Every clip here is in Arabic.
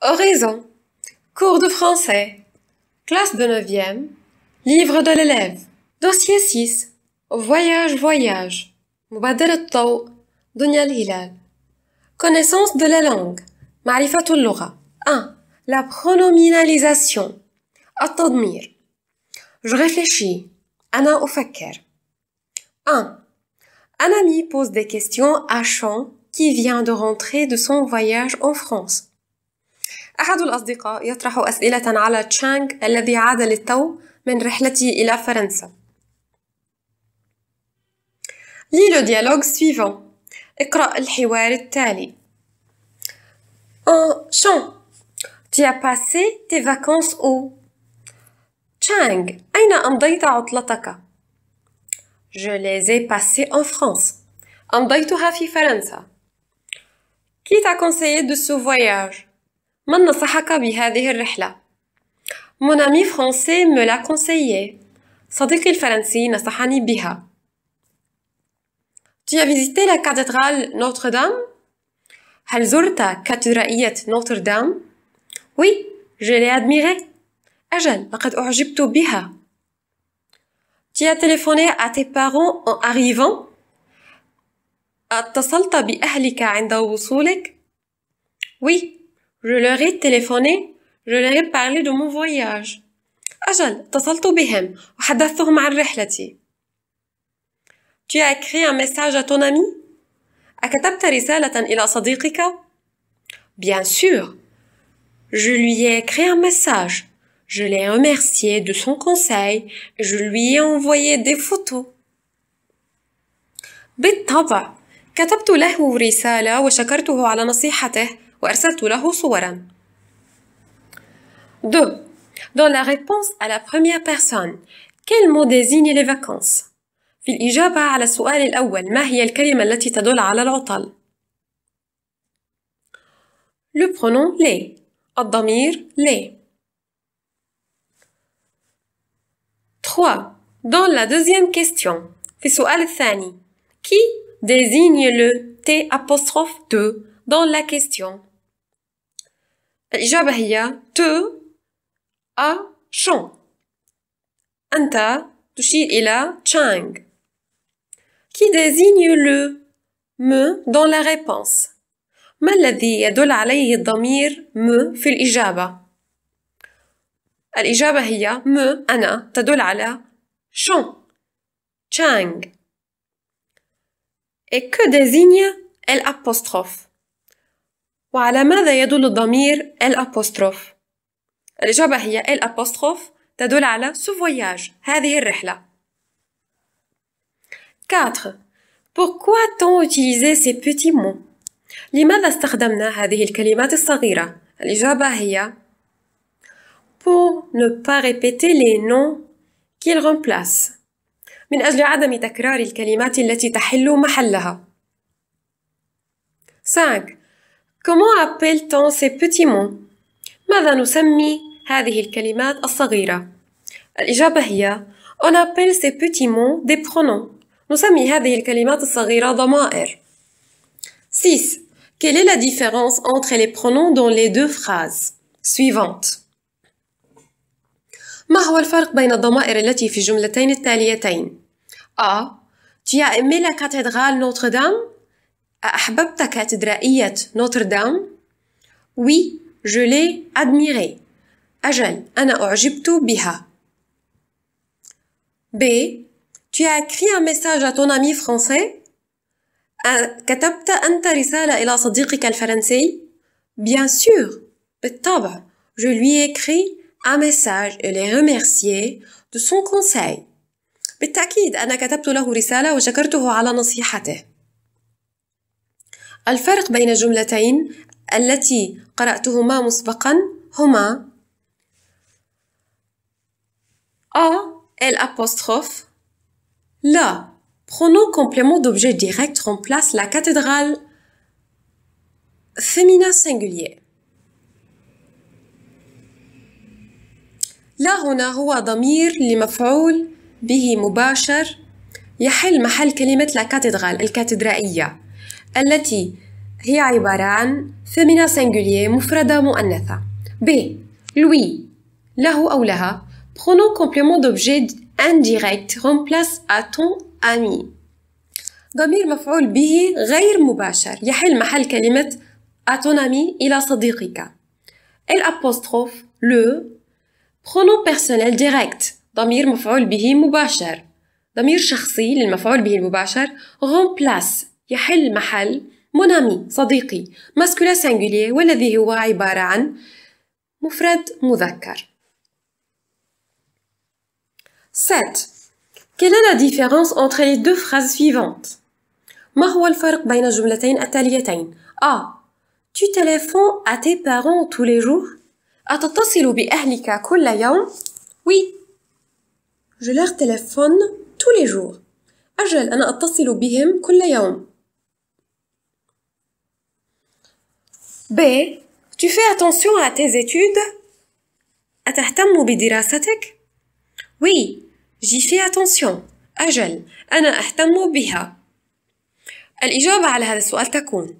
Oraison. Cours de français. Classe de 9e. Livre de l'élève. Dossier 6. Voyage, voyage. مبادرة الضوء. دنيا الهلال. Connaissance de la langue. معرفة اللغة. 1. La pronominalisation. التضمير. Je réfléchis. أنا أفكر. 1. Un ami pose des questions à Chant qui vient de rentrer de son voyage en France. أحد الأصدقاء يطرح أسئلة على تشانغ الذي عاد للتو من رحلته إلى فرنسا. Lis le dialogue suivant اقرأ الحوار التالي Chang, tu as passé tes vacances où ? تشانغ أين أمضيت عطلتك؟ Je les ai passées en France. أمضيتها في فرنسا. Qui t'a conseillé de ce voyage من نصحك بهذه الرحلة؟ Mon ami français me l'a conseillé. صديقي الفرنسي نصحني بها. Tu as visité la cathédrale Notre-Dame? هل زرت كاتدرائية نوتردام؟ Oui, je l'ai admirée. أجل، لقد أعجبت بها. Tu as téléphoné à tes parents en arrivant? اتصلت بأهلك عند وصولك؟ Oui, je leur ai téléphoné, je leur ai parlé de mon voyage. أجل اتصلت بهم وحدثتهم عن رحلتي. Tu as écrit un message à ton ami? أكتبت رسالة إلى صديقك؟ Bien sûr. Je lui ai écrit un message. Je l'ai remercié de son conseil je lui ai envoyé des photos. بالطبع كتبت له رسالة وشكرته على نصيحته وأرسلت له صورا 2. Dans la réponse à la première personne, quel mot désigne les vacances? في الإجابة على السؤال الأول ما هي الكلمة التي تدل على العطل؟ Le pronom les الضمير les 3. Dans la deuxième question في السؤال الثاني qui désigne le T apostrophe 2 dans la question الإجابة هي tu à Chang. أنت تشير إلى تشانغ. Que désigne le m dans la réponse ما الذي يدل عليه الضمير م في الإجابة؟ الإجابة هي m أنا تدل على شون تشانغ. Et que désigne l'apostrophe وعلى ماذا يدل الضمير l'apostrophe؟ الإجابة هي l'apostrophe تدل على ce voyage هذه الرحلة 4. Pourquoi a-t-on utilisé ces petits mots؟ لماذا استخدمنا هذه الكلمات الصغيرة؟ الإجابة هي pour ne pas répéter les noms qu'ils remplacent من أجل عدم تكرار الكلمات التي تحل محلها 5. Comment appelle-t-on ces petits mots؟ ماذا نسمي هذه الكلمات الصغيرة؟ الإجابة هي On appelle ces petits mots des pronoms. نسمي هذه الكلمات الصغيرة ضمائر. 6. Quelle est la différence entre les pronoms dans les deux phrases suivantes ما هو الفرق بين الضمائر التي في الجملتين التاليتين؟ A. Tu as aimé la cathédrale Notre-Dame أحببت كاتدرائية نوتردام؟ Oui, je l'ai admirée. أجل أنا أعجبت بها. B. Tu as écrit un message à ton ami français؟ كتبت أنت رسالة إلى صديقك الفرنسي؟ Bien sûr, بالطبع. Je lui ai écrit un message et l'ai remercié de son conseil. بالتأكيد أنا كتبت له رسالة وشكرته على نصيحته. الفرق بين الجملتين التي قرأتهما مسبقا هما A l'apostrophe La pronom complément d'objet direct remplace la cathédrale féminin singulier. لا هنا هو ضمير لمفعول به مباشر. يحل محل كلمة لا كاتدرال الكاتدرائية. التي هي عبارة عن féminin singulier مفردة مؤنثة. ب. lui له أو لها. pronom complément d'objet indirect. remplace à ton ami. ضمير مفعول به غير مباشر. يحل محل كلمة à ton ami إلى صديقك. الأبوستروف le. pronom personnel direct. ضمير مفعول به مباشر. ضمير شخصي للمفعول به المباشر. remplace يحل محل مونامي صديقي. ماسكولا سانجولي والذي هو عبارة عن مفرد مذكر. Sept. Quelle est la différence entre les deux phrases suivantes? ما هو الفرق بين الجملتين التاليتين؟ «A. tu téléphones à tes parents tous les jours أتتصل بأهلك كل يوم؟ Oui je leur téléphone tous les jours. أجل أنا أتصل بهم كل يوم. B. Tu fais attention à tes études أتهتم بدراستك Oui. J'y fais attention. أجل أنا أهتم بها. الإجابة على هذا السؤال تكون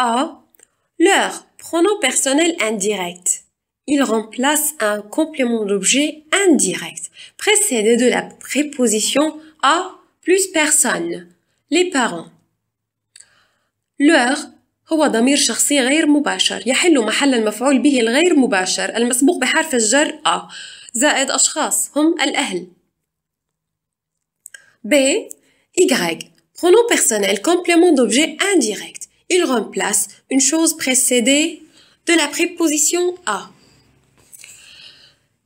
A. Leur pronom personnel indirect. Il remplace un complément d'objet indirect précédé de la préposition à plus personne. Les parents. Leur هو ضمير شخصي غير مباشر يحل محل المفعول به الغير مباشر المسبوق بحرف الجر أ زائد أشخاص هم الأهل B. Y. Pronom personnel, complément d'objet indirect. Il remplace une chose précédée de la préposition à.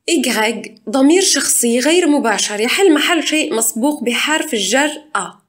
Y. ضمير شخصي غير مباشر يحل محل شيء مسبوق بحرف الجر à.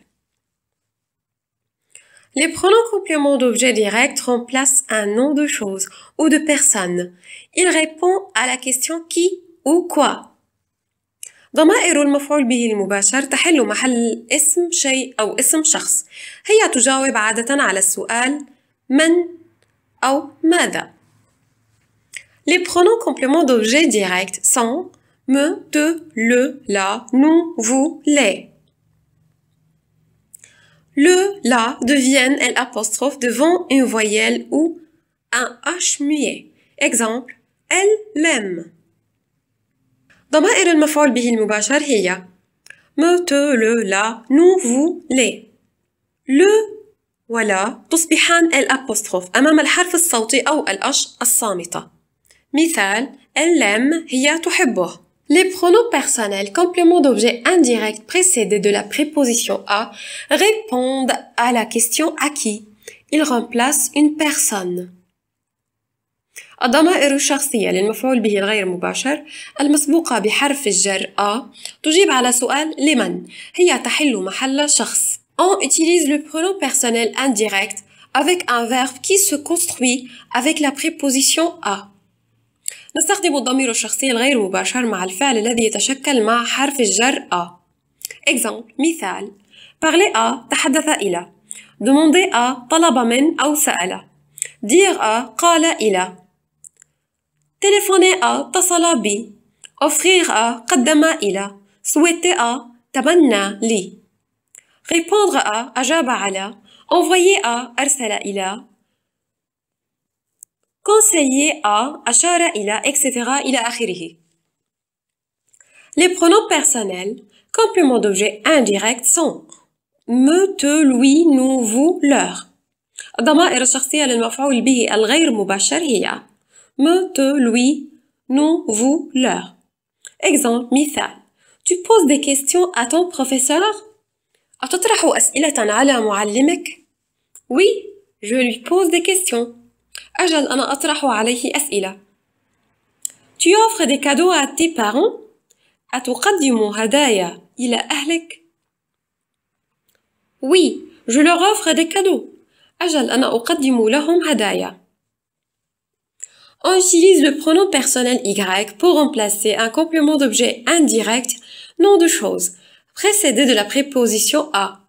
Les pronoms compléments d'objet direct remplacent un nom de chose ou de personne. Il répond à la question qui ou quoi. ضمائر المفعول به المباشر تحل محل اسم شيء أو اسم شخص هي تجاوب عادة على السؤال من أو ماذا Les pronoms compléments d'objet direct sont me, te, le, la, nous, vous, les. Le, la deviennent l'apostrophe devant une voyelle ou un H muet. Exemple, elle l'aime. ضمائر المفعول به المباشر هي me, te, le, la, nous, vous, les. le ولا تصبحان الأبوستروف أمام الحرف الصوتي أو الأش الصامتة. مثال elle هي تحبه. Les pronoms personnels, compléments d'objet indirect précédés de la préposition à, répondent à la question à qui. Ils remplacent une personne. الضمائر الشخصية للمفعول به الغير مباشر المسبوقة بحرف الجر أ تجيب على سؤال لمن هي تحل محل شخص On utilise le pronom personnel indirect avec un verbe qui se construit avec la préposition à. نستخدم الضمير الشخصي الغير مباشر مع الفعل الذي يتشكل مع حرف الجر أ. Exemple مثال. Parler à تحدث إلى. Demander à طلب من أو سأل. Dire à قال إلى. Téléphoner à اتصل بي offrir à قدم إلى. Souhaiter à تمنى لي. Répondre à أجاب على. Envoyer à أرسل إلى. conseiller à أشار إلى etc إلى آخره Les pronoms personnels, compléments d'objet indirects sont me, te, lui, nous, vous, leur. الضمائر الشخصية للمفعول به الغير مباشر هي me, te, lui, nous, vous, leur. Exemple, مثال. Tu poses des questions à ton professeur? أتطرح أسئلة على معلمك؟ Oui, je lui pose des questions. أجل أنا أطرح عليه أسئلة. Tu offres des cadeaux à tes parents? أتقدم هدايا إلى أهلك؟ Oui, je leur offre des cadeaux. أجل أنا أقدم لهم هدايا. On utilise le pronom personnel y pour remplacer un complément d'objet indirect, nom de chose, précédé de la préposition à.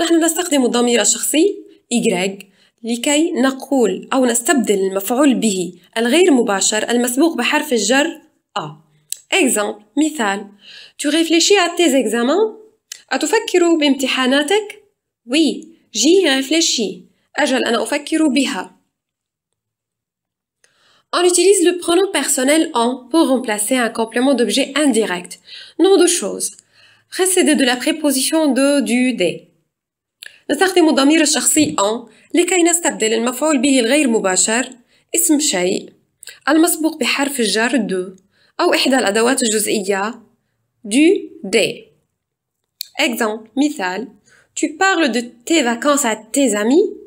نحن نستخدم الضمير الشخصي y لكي نقول أو نستبدل المفعول به الغير مباشر المسبوق بحرف الجر a. Exemple, مثال Tu réfléchis à tes examens أتفكر بامتحاناتك؟ Oui, j'y réfléchis. أجل أنا أفكر بها. On utilise le pronom personnel en pour remplacer un complément d'objet indirect, nom de chose, précédé de la préposition de du des. نستخدم الضمير الشخصي en لكي نستبدل المفعول به الغير مباشر اسم شيء المسبوق بحرف الجر دو أو إحدى الأدوات الجزئية du des. Exemple, مثال Tu parles de tes vacances à tes amis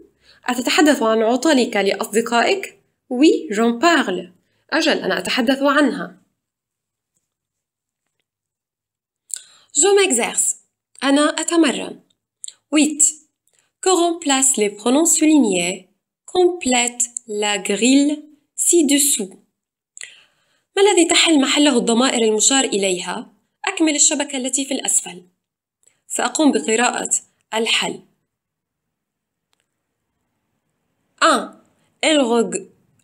أتتحدث عن عطلك لأصدقائك Oui, j'en parle. أجل أنا أتحدث عنها. Je m'exerce. أنا أتمرن. 8. Que remplacent les pronoms soulignés Complète la grille ci-dessous. ما الذي تحل محله الضمائر المشار إليها؟ أكمل الشبكة التي في الأسفل. سأقوم بقراءة الحل. 1. Elle,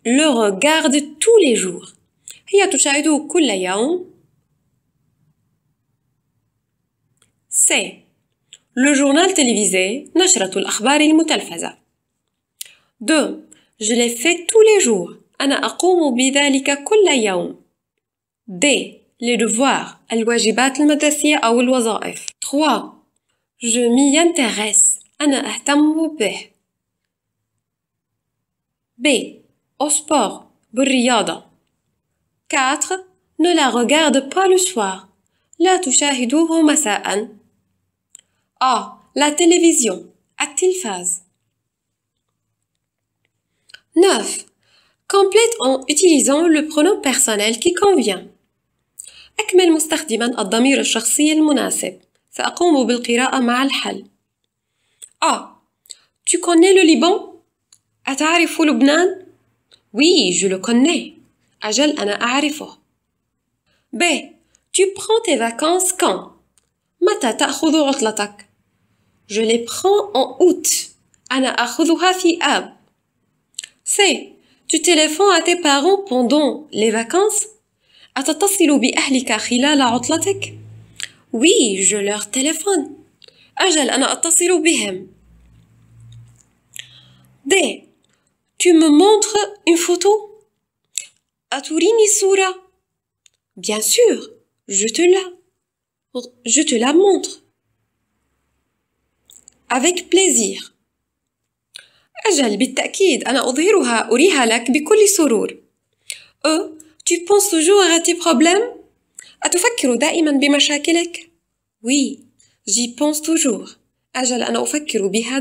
le regarde tous les jours هي تشاهده كل يوم C le journal télévisé نشرة الأخبار المتلفزة 2 je l'ai fait tous les jours أنا أقوم بذلك كل يوم D les devoirs الواجبات المدرسية أو الوظائف 3 je m'y intéresse أنا أهتم به B au sport, بالرياضة. 4. Ne la regarde pas le soir. لا تشاهدوه مساء. A. La télévision. التلفاز. 9. Complète en utilisant le pronom personnel qui convient. أكمل مستخدما الضمير الشخصي المناسب. سأقوم بالقراءة مع الحل. A. Tu connais le Liban? أتعرف لبنان؟ Oui, je le connais. أجل أنا أعرفه. B. Tu prends tes vacances quand? متى تأخذ عطلتك؟ Je les prends en août. أنا أخذها في آب. C. Tu téléphones à tes parents pendant les vacances? أتتصل بأهلك خلال عطلتك؟ Oui, je leur téléphone. أجل أنا أتصل بهم. D. Tu me montres une photo أتريني صورة Bien sûr, je te la je te la montre. Avec plaisir. أجل بالتأكيد أنا أظهرها أريها لك بكل سرور. أه tu penses toujours à tes problèmes أتفكر دائما بمشاكلك؟ Oui, j'y pense toujours. أجل أنا أفكر بها